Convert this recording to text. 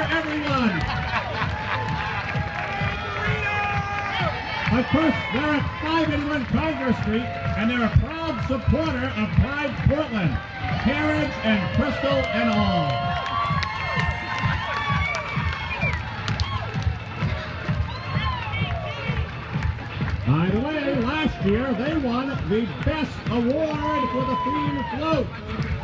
for everyone. Of course, they're at 581 Congress Street, and they're a proud supporter of Pride Portland, carriage and crystal and all. By the way, last year they won the best award for the theme float.